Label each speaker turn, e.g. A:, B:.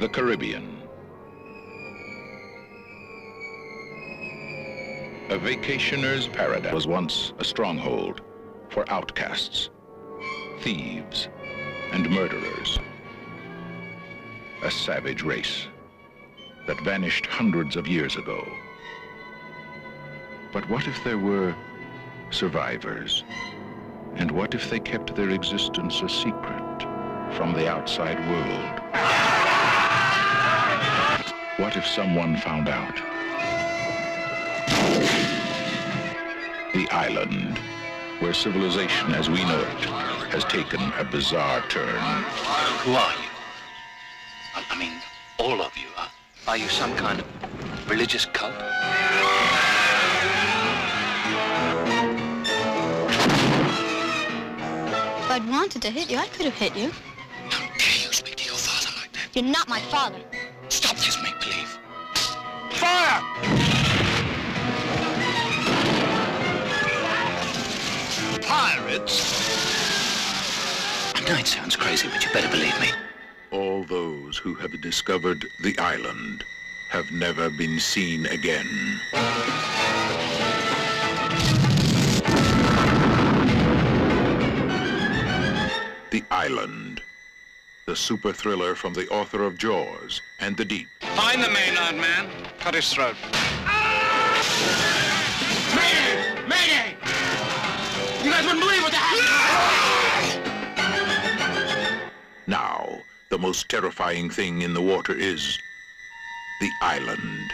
A: the Caribbean. A vacationer's paradise was once a stronghold for outcasts, thieves, and murderers. A savage race that vanished hundreds of years ago. But what if there were survivors? And what if they kept their existence a secret from the outside world? What if someone found out? The island, where civilization as we know it has taken a bizarre turn.
B: Who are you? I, I mean, all of you. Are, are you some kind of religious cult?
C: If I'd wanted to hit you, I could have hit you.
B: How dare you speak to your father like that?
C: You're not my father.
A: Fire!
B: Pirates? I know it sounds crazy, but you better believe me.
A: All those who have discovered the island have never been seen again. The Island. The super thriller from the author of Jaws and The Deep.
D: Find the Maynard man. Cut his throat. Ah!
E: Mayday! Mayday! You guys wouldn't believe what happened!
A: Now, the most terrifying thing in the water is the island.